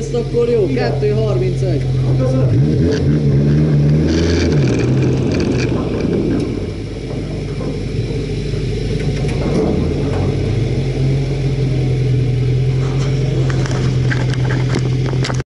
nem akkor jó. 2.31.